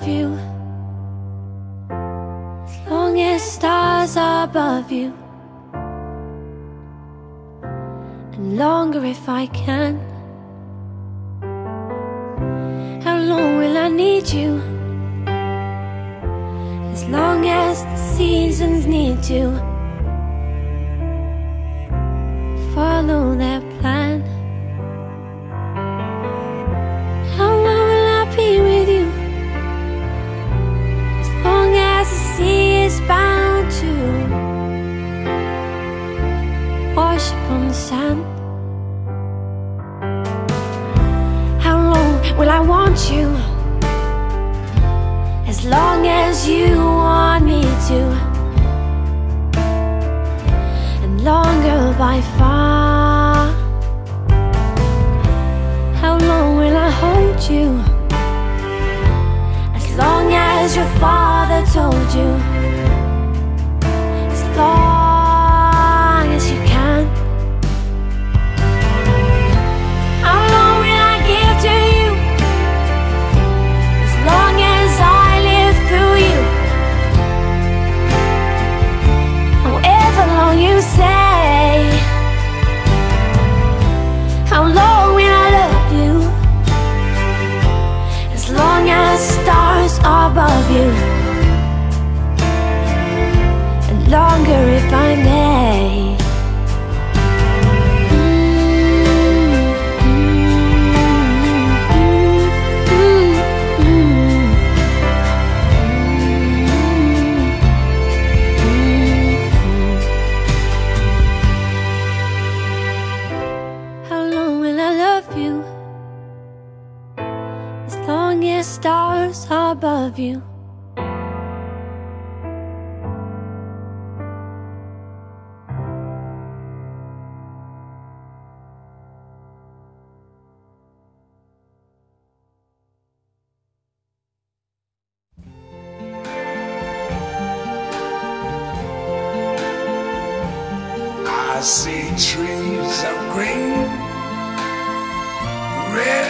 love you? As long as stars are above you. And longer if I can. How long will I need you? As long as the seasons need to follow their wash upon the sand. How long will I want you? As long as you want me to, and longer by far. How long will I hold you? As long as your father told you. Stars above you. I see trees of green, red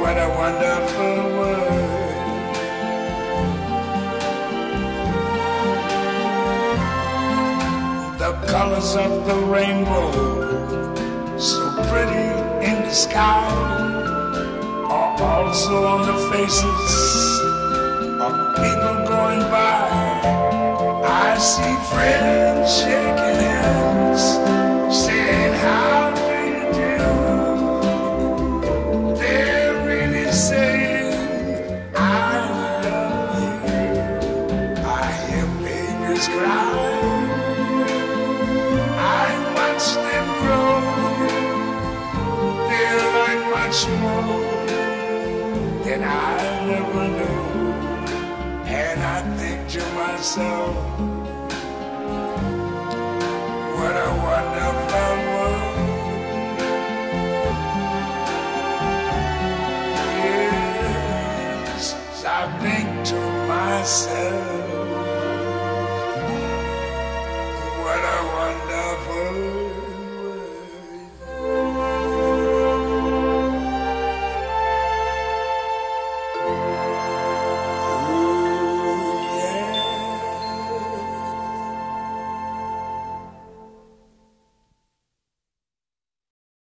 what a wonderful world. The colors of the rainbow, so pretty in the sky are also on the faces of people going by. I see friends much more than I ever knew. And I think to myself,